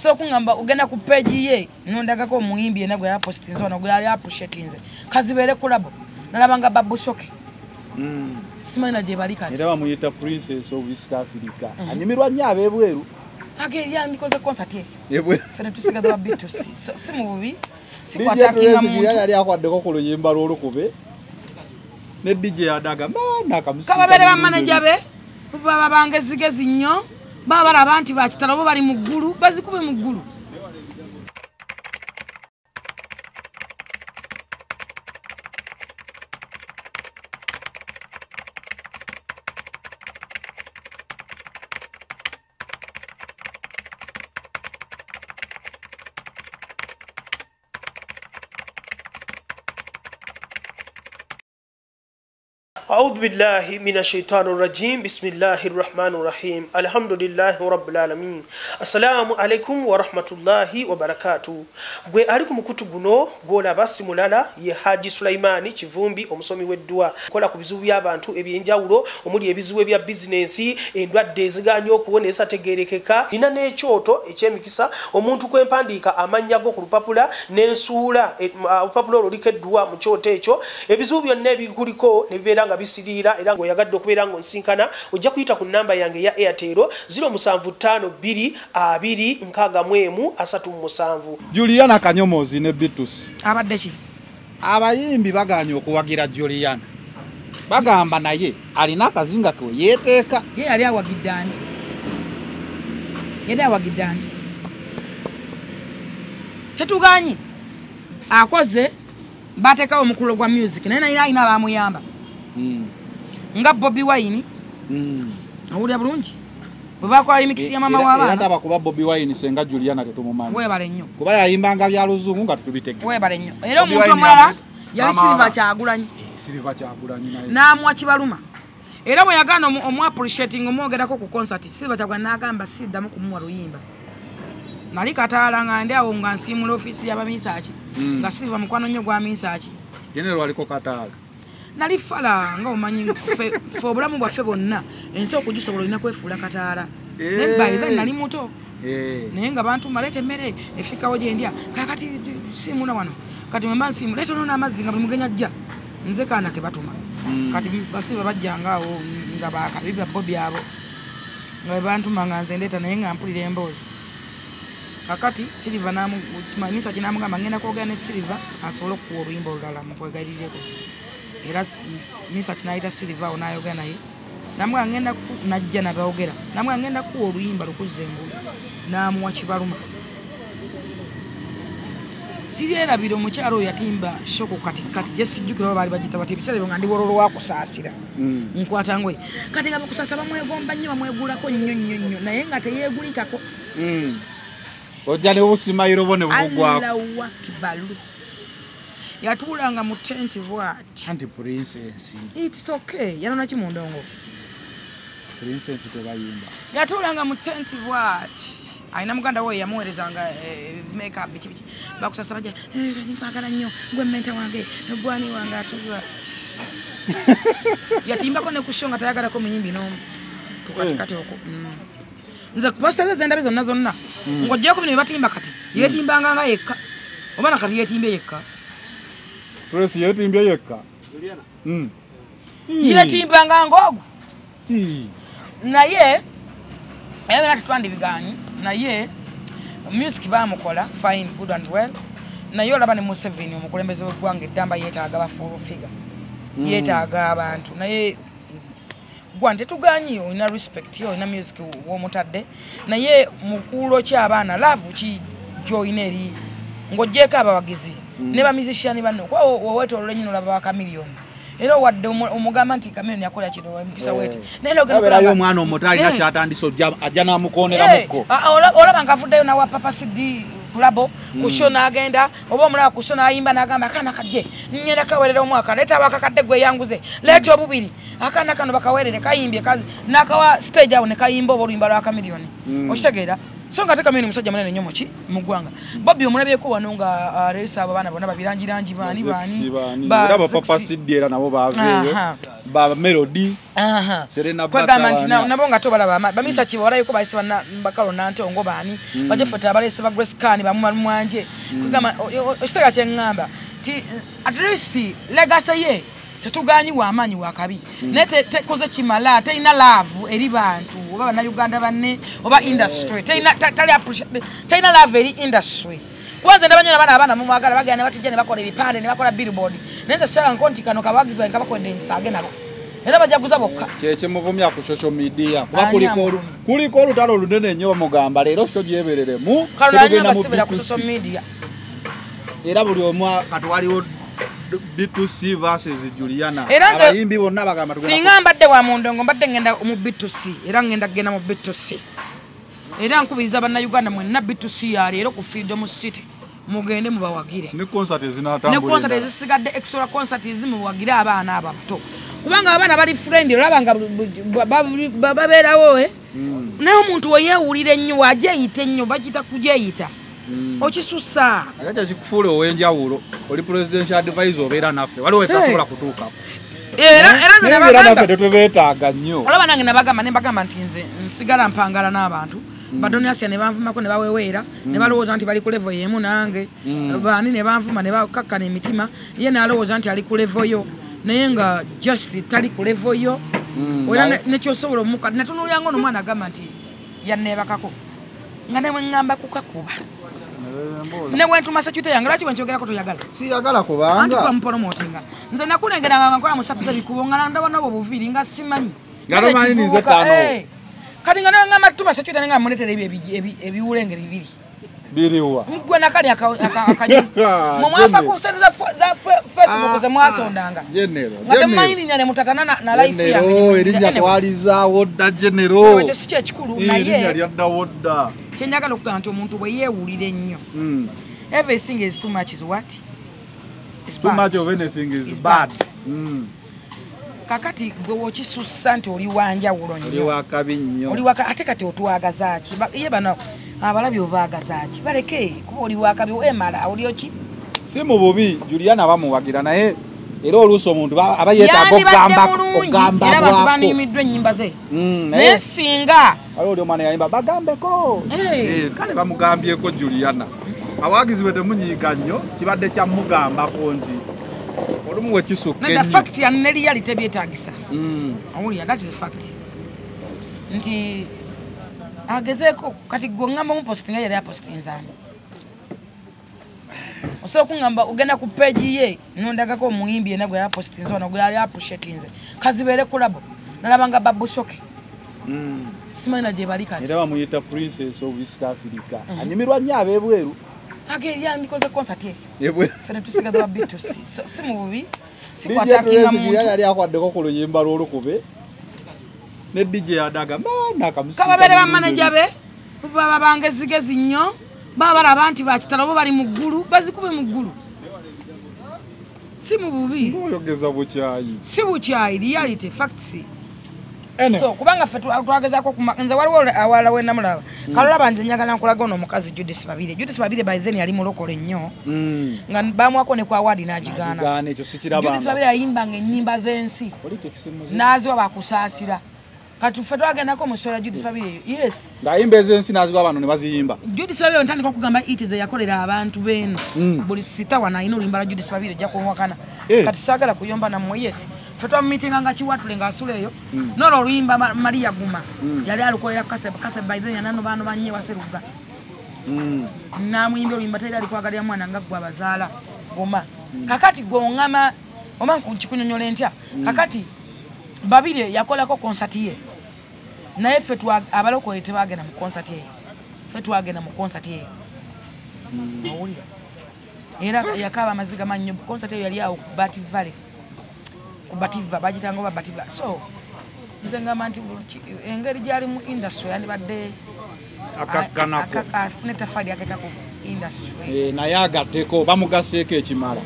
osobola okuŋamba ogenda ku peegi ye nondagako omuyimbi yena gwe yapostinze ono gwe yali appreciatinze kazibeere kulabo nalaba nga babushoke simanyi gye bali kati. Era bamuyita princess of east africa. Anyumirwa nnyo abebweru? Yandikoze concert ye. Ebweru. Fene tusigaza ba b2c so si mu bubi? Sikwatakinga muntu. yali akwaddeko ku luyimba lwolukube ne dj adaga mana kababeere bamanaja be. Baba bangezigezi nnyo baba balaba nti bakitala oba bali mu ggulu bazikube mu ggulu أعوذ بالله من الشيطان الرجيم بسم الله الرحمن الرحيم الحمد لله رب العالمين السلام عليكم ورحمة الله وبركاته gwe ali ku mukutu guno gwolaba si mulala ye haji sulaimani kivumbi omusomi w'eddwa kola ku bizibu by'abantu ebyenjawulo omuli ebizibu ebya bizinensi endwadde eziganya okuwona esategerekeka nina n'ekyoto ekyemikisa omuntu kwempandiika amannya go ku lupapula n'ensuula e- uh, olupapula olwo likeddwa mu kyoto ekyo ebizibu byonna ebikuliko ne bibeera nga bisiriira era ng'oyagadde okubeera ng'onsinkana ojja kuyita ku nnamba yange eya airtel 0752 juliana kanyomozi ne bitus. Abadde ki? Abayimbi baganye okuwagira juliana. Bagamba naye alina akazinga ke yeeteeka. Ye yali awagidde ani? Yali awagidde ani? Tetuganyi akoze bateekawo omukululo gwa music naye naye alina abamuyamba nga bobi wine? Owulira bulungi? Bwe bakola limikisi ya mama w'abaana taba kuba bobi wine senga juliana tetumumanyi. Webale nnyo. Kuba yayimbanga bya luzungu nga tetubitege webale nnyo. Era omuntu omulala yali kyagulanyi. Siriva kyagulanyi naye. N'amuwa kibaluma. Era bwe yagaana omu- omuappreciating omwogerako ku concert silva kyagula n'agamba siddamu kumuwa luyimba. Nali kataala nga ndi awo nga nsiimula ofiisi y'abamisaaki Mm. nga silva mukwano nnyo gwa misaaki genero aliko kataala nali fala nga omanyi ffe obulamu bwaffe bwonna ensi okugisobola olina kwefuula kataala. Eh. naye by then nali muto. Eh. naye nga bantu maleeta emmere efikawo gyendya kakati siimuna wano. Kati mwemba nsiimu leeta ono n'amazzi nga buli mugenya ajja. Nze kaana ke batuma. Mm. kati basibe bajjanga awo nga bakabiba bo byabo nga bwe bantuma nga nze ndeeta naye nga mpulira emboozi. Kakati siliva misa kinamugamba ngenda kwogera ne siliva asobole okukuwa oluyimba olulala mukwegalirireko era misa kinayita siliva awo nayogera naye. Namuga ngenda najja nabaogera namuga ngenda kuwa oluyimba lukuzza engulu. Namuwa kibaluma. Siryerabira omukyalo oyo yatimba shoko kati kati gyesijjukira oba baali bagita bati ebiseera ebyo nga ndi wololo wakusaasira Mm. nkwata ngoye kati nga bakusaasa bamwegomba nnyo bamwegulako nnyo nnyo nnyo. Naye nga teyeegulikako. Mm. ojja ne busimayiro bo ne bubugwako allahu akibalu yatuulanga mu tenti bwati. Anti princess. Its okay. Yanona ki mu ndongo? Princess tebayimba. Yatuulanga mu tenti bwati. Alina muganda we yamuweerezanga eh, makeup biki biki. Bakusasa baja "Eh, mpagala nnyo? Gwe mente wange gwani wange atulwa yatimbako ne kusho nga tayagalako muyimbi n'omu. Tukatikati okwo Mm. nze posita ze zendabe zonna zonna. Ng'ogyeko bino byebatimba kati yetimbanga nga yekka. Oba nakati yetimbe yekka prince yetimbye yekka Mm. yetimbanga ngaogwo Ii. naye era tetwandibiganyi naye music bamukola fine good and well. Naye olaba ne museveni omukulembeze weggwanga eddamba yeetaaga bafuulu figa yeetaaga abantu. Naye gwa tetuganyi olina respect olina music womutadde naye mukuulo ki abaana laavu ki gyolina eri. Ng'ogyeko abawagizi ne bamizisiyani banno kuba wowetolola enyini olaba bakamiliyoni era owadde omu- omugamba nti kamiliyoni yakola kino empisa weti naye era ogenda aberayo okulaba- omwana omuto alina Eh. kyatandisa ajja namukonera Eh, olaba nga avuddeyo nawa papa sidi kulabo kusho n'agenda oba omulaba kusho n'ayimba n'agamba akaana kajje ngenda kawerera omwaka leeta abakakadde gwe yanguze leeta obubiri. Akaana kano bakawerere kayimbye kazi- n'akawa stage awo ne kayimba oba oluyimba lwa kamiliyoni okitegeera so nga tekamini musajja munene nnyo muki mu ggwanga. Bobbi omulabyeko wano nga aleesa abo baana bonna babirangirangi baani baani? ba era bapapa sexy. siddi era nabo baveeyo Aha. ba melody. Aha. Serena kwegamba nti Batawana. na- nabo nga tobalaba ama- bamisa kiba walayiko bayise bana- bakalo nantongo baani? Bajefeta abalese ba grace kan bamumwanje kwegamba o- o- ekitega kyeŋŋamba ti at least legase ye tetuganyiwa amaanyi wakabi. Naye te- tekoze kimala terina laavu eri bantu oba bannayuganda banne oba industry Terina- ta- tali appreciate- terina laavu eri industry. Kwanza ndabanyo nabaana abaana mumwagala bagenda ne batijja ne bakola ebipande ne bakola billboard. Naye nze siraba nti kano kabagizi bange kabakwedde nsage nabo. Era bajaguza bokka. Kyekimuvumya ku social media kuba kuliko olutalo olunene nnyo bamugamba leero sho gyebereremu mu sibera ku B2C. social media. Era buli omu kati waliwo b2c versus juliana. Era nze- abayimbi bonna bagamba tugenda singa mbadde wa mundongo mbadde ngenda mu bitusi era ngenda kugenda mu bitusi era nkubiriza bannayuganda mwenna bitusi ya leero ku freedom city mugende mubawagire. Ne concert ne ezinatambula concert ezisigadde extra concert zimuwagire abaana abo abato. Kubanga abaana bali friend olaba nga bu- bu- ba- ba- babeerawo eh? naye omuntu weyewulira ennyo wajeyita ennyo bakiyita kujeyita okisusa ate kyekikufuula ow'enjawulo oli presidential advisor obeera naffe waliwo etasobola kutuukako era era nze naye era naffe tetwebeetaaga nnyo. Olaba nange nabagamba nembagamba nti nze nsigala mpangala n'abantu. Badoniasia ne banvumako ne baweweera ne balowooza nti bali ku levo yemu nange. Baani ne banvuma ne bakakkana emitima. Ye nalowooza nti ali ku levo yo. Naye nga just tali ku levo yo. Era ne- nekyosobola omuka natunulyanga ono omwana agamba nti yanneebakako. Nga newe ŋŋamba kukakuba ne bwentuma sekyute yange lwaki bwenkyogerako toyagala siyagala kubanga bamupromotinga nze nakulengeranga nga nkola musatu zebikubo nga ndabanawo obuviiri nga simanyi. Nga ttaano. eh. kati nga nangamba tuma sekyuta nga muletera ebyo ebi- ebi- ebiwulenge bibiri biriwa. Gwe nakali akanyumu mwemwafa ku sente za fo- za fe- facebook zemwasondanga genero nga temumanyi linnya ne mutatana na- na life yange genero anyway, twalizaawo dda genero ekyo si kyekikulu erinnya naye lyaddawo dda kyenjagala okugamba nti omuntu bwe yeewulira ennyo. Mm. everything is too much is what? Is too much of anything is bad. Mm. kakati gwe wokisussa nti oli wanjawulo oli nnyo wakabi nnyo. Oli waka ate kati otwagazaaki Ba- ye bano abalabi obaagazaaki baleke kuba oli wakabi wemala olioki si mu bubi juliana bamuwagira naye. Era oluusi omuntu ba- aba yeetaaga yandibadde okugamba bulungi okugamba era abantu bwako bandiyumiddwa ennyimba ze. Mm, naye singa waliwo oli omwana yayimba bagambeko. Eh. Kale bamugambyeko juliana. Abawagizi bwe temunyiiga nnyo kibadde kyamugambako nti olumu we kisukka the ennyo fact ya ne reality byetagisa Mm. owulira that is a fact. Nti agezeeko kati gwe ngamba mupositinga yali apositinzaamu osobola okuŋamba ogenda ku peegi ye nondagako omuyimbi yena gwe yali apositinze ono gwe yali appreciatinze kazibeere kulabo nalabanga babushoke Mm. simanyina gye bali kati. Era bamuyita princess of east africa. Anyumirwa nnyo ab'ebweru yandikoze concert ye. Ebweru. Fene tusigaza ba b2c so si mu bubi. Si kwatakinga muntu. yali akwaddeko ku luyimba lw'olukube ne dj adaga maana kamusiika kababeere bulungi bamaneja be baba bangezigezi nnyo baba balaba nti bakitala oba bali mu ggulu bazikube mu ggulu. Si mu bubi. Oyogeza bukyayi. Si bukyayi reality facts. Ene. so kubanga ffe twa- twagezaako kuma- nze waliwo awala wenamulaba kalolaba nze njagala nkulaga ono omukazi judis babire. Judis babire by then yali mulokole nnyo Mm. nga bamwako ne n'agigaana. Kigaana ekyo judis babire yayimbanga ennyimba z'ensi. N'aziwa bakusaasira kati ffe twagendako mu ssoya judis babire eyo. Yes. Ng'ayimba ez'ensi n'aziwa abantu ne baziyimba. Judith babire ntandika okugamba it ze yakolera abantu beeno Mm. buli sita wano alina oluyimba lwa judith babire ojja kunwakana Eh. kati saagala kuyomba nammwe yes. Fe twamumitinga nga kiwatule ngaasula eyo. Noolwo oluyimba Ma- maria guma. Yali alukolera kase kase baizen yanano baano banye waseruga Mm. namuyimba oluyimba teri alikwagalira mwana nga gwe abazaala goma kakati gwe oŋama oba kikunyonyola ntya kakati babire yakolako konsati ye naye ffe abalokole tebagenda mu konsati eyo. Ffe twagenda mu konsati eyo. Owulira era yakaba amaziga mannyo konsati eyo yali awo ku bati vale ku bativa bagitanga oba bativa so nze ngamba nti engeri gyali mu industry yandibadde afune tafaali ateeka ku industry. Eh, naye agatteko bamugaseeko ekimala.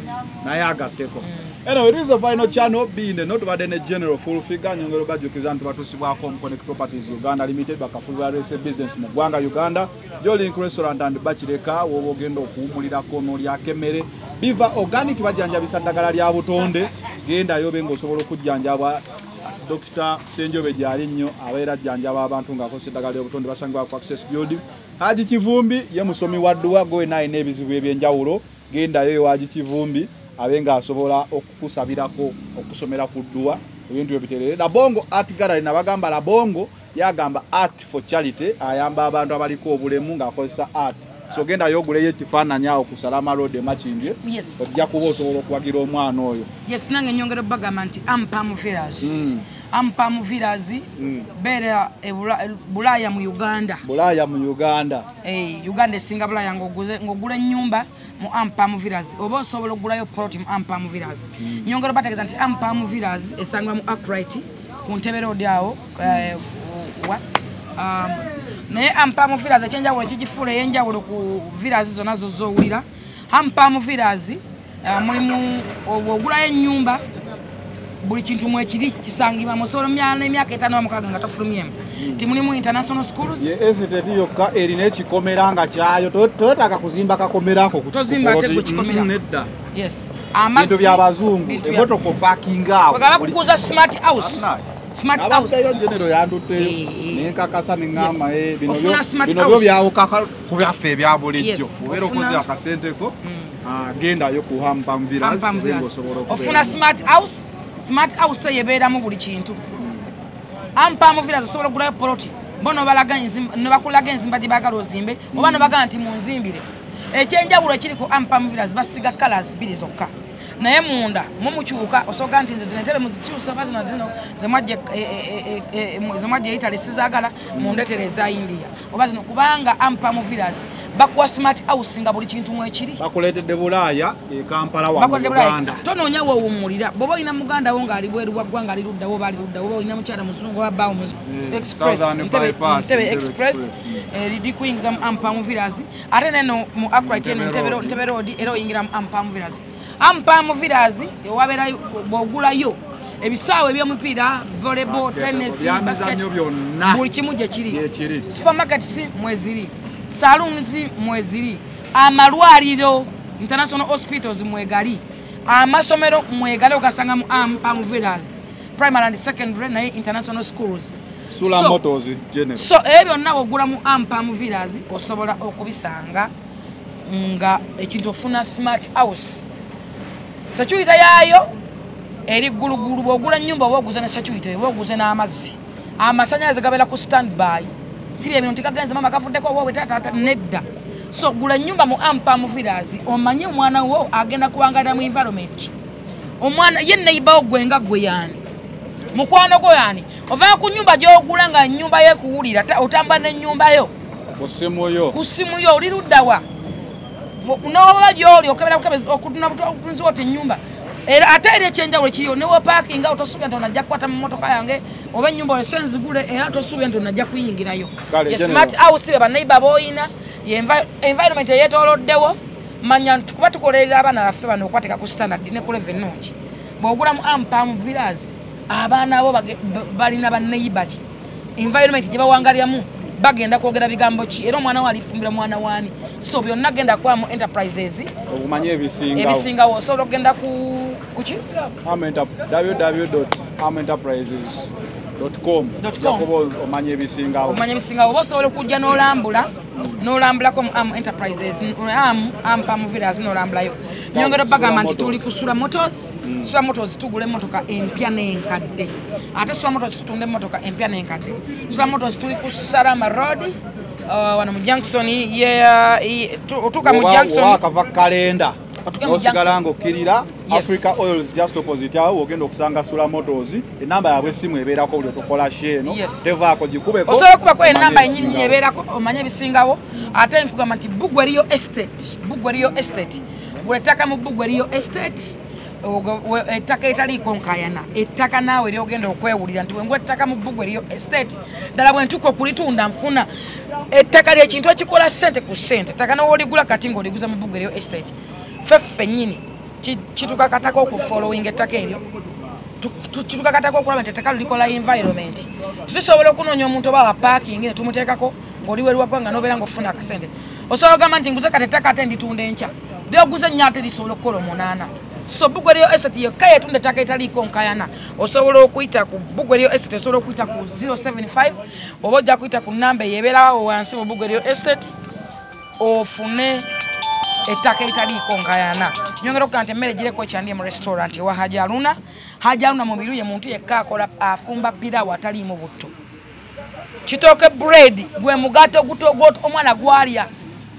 Naye agatteko Anyway, this is the final channel being the notable ne general full figure. Nyongero bajukiza ntu batusibwako mu Connect Properties Uganda Limited bakafulwa rese business mu ggwanga Uganda. Jolink Restaurant and Bachireka woba ogenda okuwumulirako n'olyako emmere biva organic bajanjabisa ddagala lya butonde. Gendayo be ng'osobola okujjanjabwa Dr. Nnyo abeera ajjanjaba abantu ng'akozesa eddagala ly'obutonde basangibwa ku Access Building Haji Kivumbi ye musomi wa dduwa gwe naye n'ebizibu ebyenjawulo. Gendayo ewaji Kivumbi abe ng'asobola okukusabirako okusomera ku dduwa ebintu byo biterere labongo art gallery nabagamba labongo yagamba art for charity ayamba abantu abaliko obulemu ng'akozesa art so gendayo oguleyo ekifaananyi awo ku salama road emakindye Yes. ojja kuba osobola okuwagira omwana oyo yes nange nyongera bagamba nti ampamu villas Mm. ampamu villas Mm. beera e Bula- bulaaya mu uganda bulaaya mu uganda uganda esinga bulaaya ng'ogula ennyumba mu ampamu villas oba osobola okugulayo plot mu ampamu villas nyongera bategeeza nti ampamu villas esangibwa mu upright ku ntebe road awo eh, um, naye ampamu villas ekyenjawulo ekigifuula ey'enjawulo ku villas zonna zo zowulira ampamu villas uh, mulimu ogulayo ennyumba buli kintu mwekiri kisangibwa musobola omyana n'emyaka etaano wamukaaga nga tofulumyemu. Ti mulimu international schools. Esiteti yokka erina ekikomera nga kyayo. To- toyetaaga kuzimba kakomerako Tozimba ku ate ploti. gwe kikomera. Mm, yes. Bintu byabazungu bintu bya- emotoko pakinga awo. Bwegaba kukuza smart house. Smart house. genero yandute Eh, nenkakasa neŋŋamba eh, bino byo- byawuka ku byaffe ebya bulijjo. Obeera okoze akasenteko ah, gendayo ku hampam villas Ampam ebe Villas. ng'osobola okubeera ofuna mu- smart house smart house eyo ebeeramu buli kintu. Ampamu villas osobola okugulayo poloti bo nebakulaga enzimba gye baagala ozimbe oba nobagaa nti munzimbire. Ekyenjawulo ekiri ku ampamu villas basiga colors bbiri zokka. Naye munda mumukyuka osoboga nti nze zino entebe muzikyusa oba zino zino zemwajja e- e- e- e- zemwajja eitale sizaagala mundetere eza india oba zino kubanga ampamu villas bakuwa smart house nga buli kintu mwekiri bakuleetedde bulaaya e kampala wange bakodde bulayi uganda. Tonoonya wewummulira bwoba olina muganda wo ng'ali bweru wa ggwanga ali luddawo oba ali luddawo oba olina mukyala muzungu oba bbaawo mu Yeah, express express Express, eh, lidi kuyingiza mu ampamu villas ate neno mu upright eno Ntebe Road. Era oyingira mu ampamu villas ampamu villas ewabeerayo bw'ogulayo ebisaawe ebyomupiira volleyball tennis buli kimu gye kiri. gyekiri supermarkets mweziri saloons mweziri amalwaliro international hospitals mwegali amasomero mwegali ogasanga mu ampamu villas primary and secondary naye international schools. So- ebyo byonna bwogula mu ampamu villas osobola okubisanga nga ekintu ofuna smart house. Security yaayo eri ggulugulu bwogula nyumba oba oguze ne security oba oguze n'amazzi amasanyalaze gabeera ku standby siri ebintu tikagenze mama kavuddeko oba wetatata nedda. So gula nyumba mu ampamu villas omanye omwana wo agenda kuwangalira mu environment. Omwana ye neibawo gwe nga gwe yaani? Mukwano gwo yaani? Ovaa ku nyumba gyogula nga nyumba yekuwulira ta- otamba nenyumba yo? Kusimuyo ku ssimu yo oli luddawa noba gyoli okebera bukebezi okutuna obutunziwo ti nyumba era ate eri ekyenjawulo kiriyo newe pakinga otosuubira nti onajja kukwata mu motoka yange oba ennyumba olese nzigule era tosuubira nti onajja kuyingirayo. Ye smart house be ye envi- environment eyetoloddewo manya kuba tukolerera abaana baffe bano okwateeka ku standard ne ku leve ennungi bw'ogula mu ampam villas abaana bo balina baneiba ki? Environment gye bawangaliramu bagenda kwogera bigambo ki? Era omwana wo alifumbira mwana waani? So byonna genda kuba mu enterprises. Okumanye ebisingawo. Osobola okugenda ku kuki www.armenterprises.com Dot com. jakuba omanye ebisingawo. Omanya ebisingawo. Oba osobola okujja n'olambula n'olambulako mu am enterprises am ampamu villas n'olambulayo. Nyongera bagamba nti tuli ku sula motors sula motors tugula emmotoka empya n'enkadde. Ate sula motors tutunda emmotoka empya n'enkadde. Sula motors tuli ku salama road uh, wano mu junction ye- ye- tu- otuuka mu junction kalenda osigala Yes. africa oils just opposite. Awo ogenda okusanga sula motors. Enamba yabwe esimu ebeerako buli otukola sheeno Yes. tevaako gikubeko. Osobola okubako enamba enyini ebisingawo. ebeerako omanye ebisingawo. Ate nkugamba nti bugwe eriyo estate bugwe eriyo estate. Gula ettaka mu bugwe eriyo estate ettaka etaliiko nkayana ettaka naawe lyogenda okwewulira nti wengwa ettaka mu bugwe eriyo estate ddala bwe ntuka okulitunda nfuna. Ettaka lyekintu ekikola sente ku sente ettaka nawe oligula kati ng'oliguza mu bugwe eriyo estate ffe ffennyini ki- kitukakatako okufollowing ettaka eryo. Tu- tu- kitukakatako okulaba nti ettaka lulikola environment. Tutusobola okunoonya omuntu oba wa parking ne tumuteekako ng'oli werwaggwa nga nobeera ngaofuna akasente. Osobola ogamba nti nguze kati ettaka ate nditunda enkya. Lyoguze nnyo ate lisobola okukola omunaana. So bugwe lyo estate yokka yetunda ettaka etaliiko nkayana. Osobola okuyita ku bugwe lyo estate osobola okuyita ku 075 oba ojja kuyita ku namba eyebeerawo wansi mu bugwe lyo estate ofune ettaka etaliiko nkayana nyongera okuga nti emmere gireko ekyandie mu restaurant ewa haja aluna. Haja aluna mu biru ye muntu yekka akola afumba pirawo ataliimu butto. Kitooke bread gwe mugato guto gwo- omwana gwalya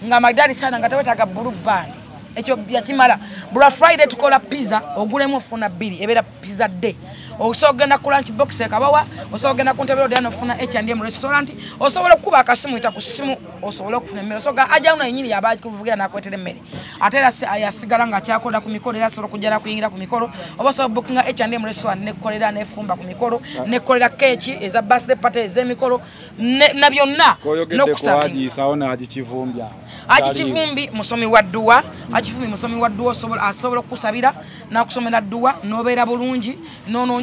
nga magdali sana nga tewetaga blue band ekyo yakimala. Bula friday tukola pizza ogulemu ofuna bbiri ebeera pizza day osobola okgenda ku lunch box ekabawa osobola okgenda ku ntebe odya nofuna H&M restaurant osobola okukuba akasimu ita ku simu osobola okufuna emmere. Osobola ajawuna yenyini yaba kuvugira nakwetera emmere. Ate era si- yasigala nga akyakola ku mikolo era asobola okujjala kuyingira ku mikolo oba osobola bookinga H&M restaurant nekolera nefumba ku mikolo nekolera keeki eza birthday party ez'emikolo ne- na byonna n'okusavinga. kuwagiisawo naagi kivumbya Haji Kivumbi musomi wa dduwa Haji Kivumbi musomi wa dduwa osobola asobola okusabira nakusomera dduwa nobeera bulungi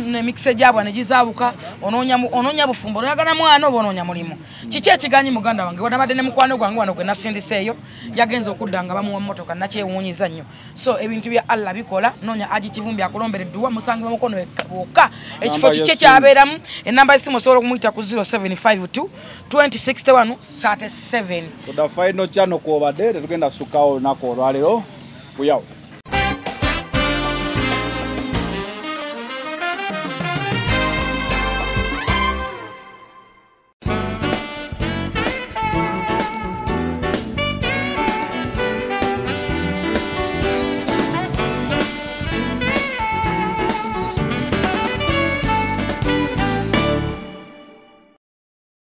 nemikisa gyabwe negizaabuka onoonya mu- onoonya bufumbo oyagala mwana oba onoonya mulimu? Kiki ekiganyi muganda wange? Wanabadde ne mukwano gwange wano gwe nasindiseeyo yagenza okudda nga bamuwa mmotoka nakyewuunyiza nnyo. So ebintu bya allah bikola noonya Haji Kivumbi akulombera edduwa musangibwa mukono wekka- wokka ekifo kiki y'essimu. ekyabeeramu enamba y'essimu osobola okumuyita ku 0752 2061 37 kuda final channel kwobadde tetugenda kusukkawo olunaku olwaleero buyawo